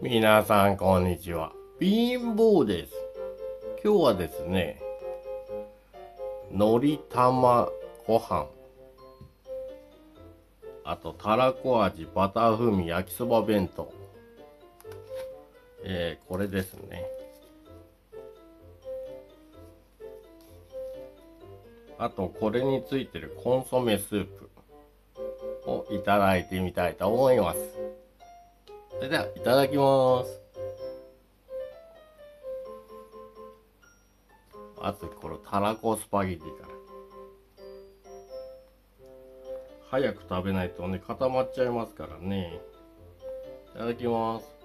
皆さんこんにちは。貧乏です。今日はですね、のり玉ご飯。あと、たらこ味バター風味焼きそば弁当。えー、これですね。あと、これについてるコンソメスープをいただいてみたいと思います。それでは、いただきます。まず、このたらこスパゲティから。早く食べないとね、固まっちゃいますからね。いただきます。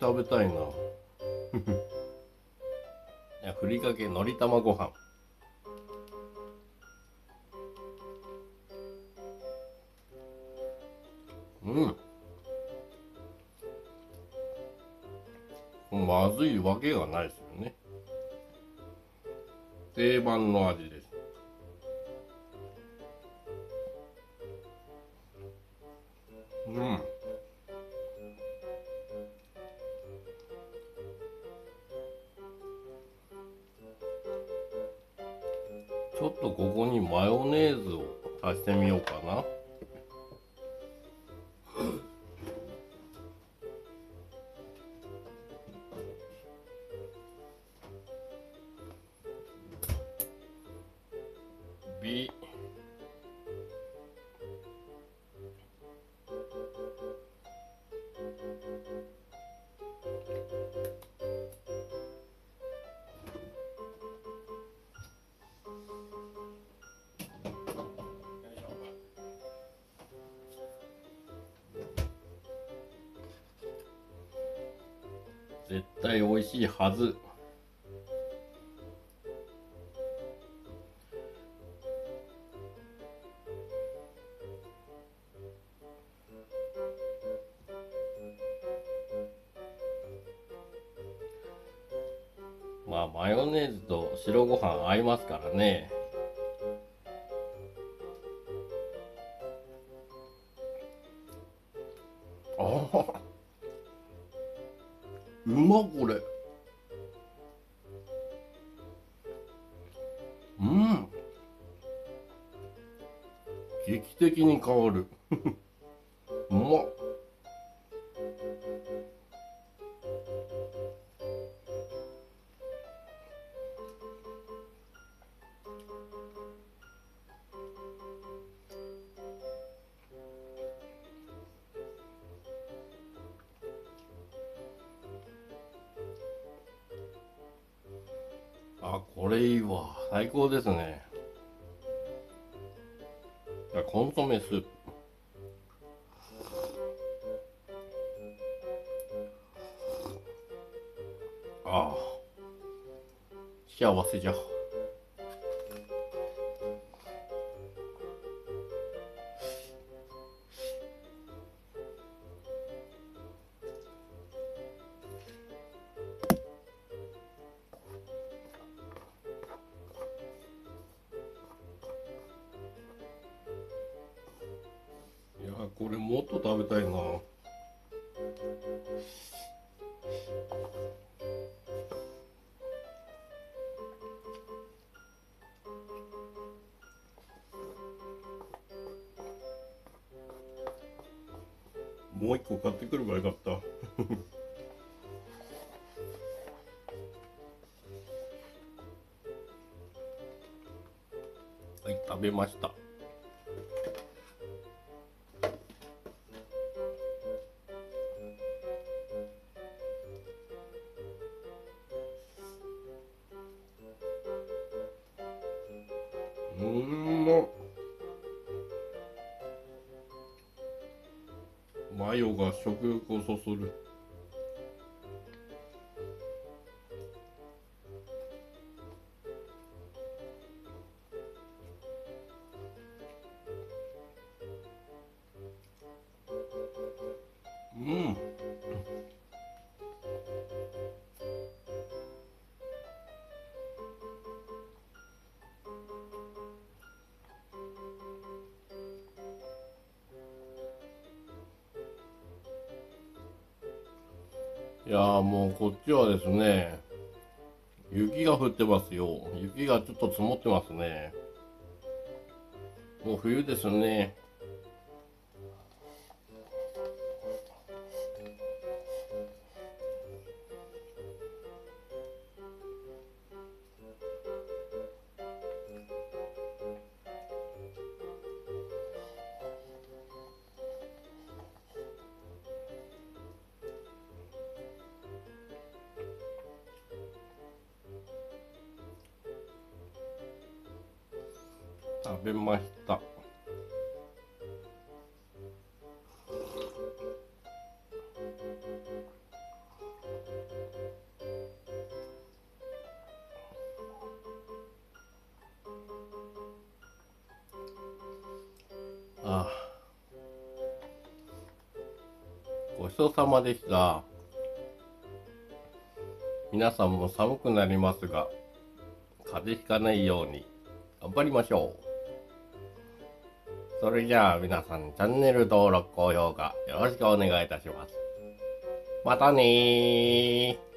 食べたいな。いや、ふりかけのり玉ご飯。うん。まずいわけがないですよね。定番の味です。うん。ちょっとここにマヨネーズを足してみようかな。絶対美味しいはず。まあマヨネーズと白ご飯合いますからね。ああ。うまこれ。うん。劇的に変わる。うまっ。あ、これいいわ。最高ですね。コンソメスープ。ああ。幸せじゃ。これもっと食べたいな。もう一個買ってくればよかった。はい食べました。うんまマヨが食欲をそそる。いやもうこっちはですね雪が降ってますよ。雪がちょっと積もってますね。もう冬ですね。食べました。ああ。ごちそうさまでした。皆さんも寒くなりますが風邪ひかないように頑張りましょう。それじゃあ皆さんチャンネル登録、高評価よろしくお願いいたします。またねー。